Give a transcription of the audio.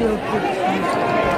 feel good.